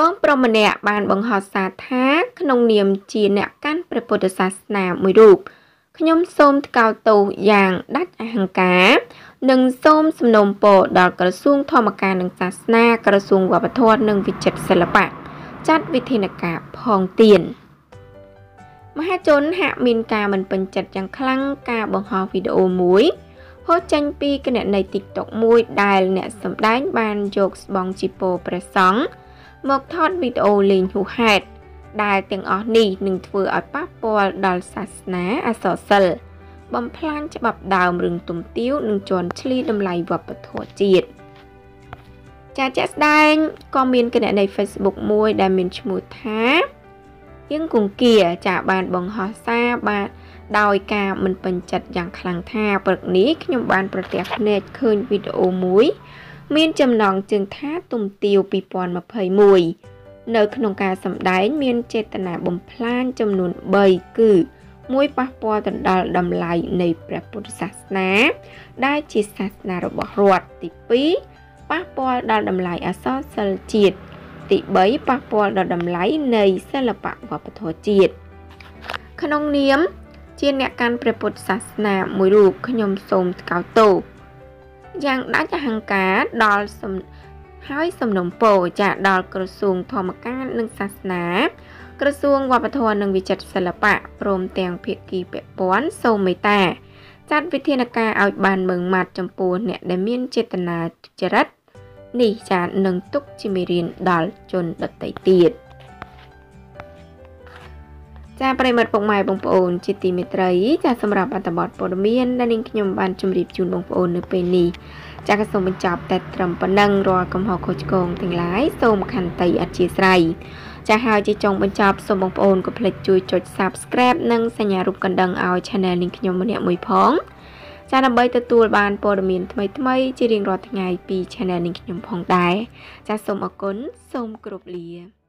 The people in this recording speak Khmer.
បងប្រុសម្នាក់បានបង្ហោះសារថាក្នុងនាមជាអ្នកកាន់ព្រះពុទ្ធសាសនាមួយរូបខ្ញុំសូមថ្កោលទោសយ៉ាងដាច់អហង្ការ និងសូមសំណូមពរដល់ក្រសួងធម្មការនិងសាសនា ក្រសួងវប្បធម៌និងវិចិត្រសិល្បៈចាត់វិធានការផងទៀតមហាជនហាក់មានការមិនពេញចិត្តយ៉ាងខ្លាំងការបង្ហោះវីដេអូមួយហូតចេញពីគណនី TikTok មួយដែលអ្នកសម្ដែងបានយកស្បង់ជីពោព្រះសង្ឃ មកថតវីដេអូលេងហួសហេតុដែលទាំងអស់នេះនឹងធ្វើឲ្យប៉ះពាល់ដល់សាសនាអសរសិល្ប៍បំផ្លាញច្បាប់ដើមរឿងទុំទាវនិងជន់ឈ្លីតម្លៃវប្បធម៌ជាតិចាជាក់ស្ដែងក៏មានគណនី Facebook មួយដែលមានឈ្មោះថាយើងគង្គាចាបានបង្ហោះសារបាទដោយការមិនពេញចិត្តយ៉ាងខ្លាំងថាព្រឹកនេះខ្ញុំបានប្រទះភ្នែកឃើញវីដេអូមួយ មានចំណងជើងថាទុំទាវ2021នៅក្នុងការសម្ដែងមានចេតនាបំផ្លាញចំនួន3គឺមួយប៉ះពាល់ទៅដល់តម្លៃនៃព្រះពុទ្ធសាសនា ដែលជាសាសនារបស់រដ្ឋទី2ប៉ះពាល់ដល់តម្លៃអសរសិល្ប៍ជាតិទី3ប៉ះពាល់ដល់តម្លៃនៃសិល្បៈវប្បធម៌ជាតិក្នុងនាម ជាអ្នកកាន់ព្រះពុទ្ធសាសនាមួយរូបខ្ញុំសូមថ្កោលទោស យ៉ាងដាច់អហង្ការដល់សំហើយសំណុំពរចាដល់ក្រសួងធម្មការនិងសាសនា ក្រសួងវប្បធម៌និងវិចិត្រសិល្បៈព្រមទាំងភាគីពាក់ព័ន្ធសូមមេត្តា ចាត់វិធានការឲ្យបានម៉ឺងម៉ាត់ចំពោះអ្នកដែលមានចេតនាចរិតនេះចានឹងទុកជាមេរៀនដល់ជនដទៃទៀត ចាប្រិមត្តពុកម៉ែបងប្អូនជាទីមេត្រីចាសម្រាប់អត្ថបទព័ត៌មានដែលនាងខ្ញុំបានជម្រាបជូនបងប្អូននៅពេលនេះចាក៏សូមបញ្ចប់តែត្រឹមប៉ុណ្ណឹងរាល់កំហុសខុសឆ្គងទាំងឡាយសូមខន្តីអធិស្ឋានចាហើយជាចុងបញ្ចប់សូមបងប្អូនកុំភ្លេចជួយចុច Subscribe និងសញ្ញារូបកណ្ដឹងឲ្យ Channel នាងខ្ញុំម្នាក់មួយផង ចាដើម្បីទទួលបានព័ត៌មានថ្មីៗជារៀងរាល់ថ្ងៃពី Channel នាងខ្ញុំផងដែរចាសូមអរគុណសូមគោរពលា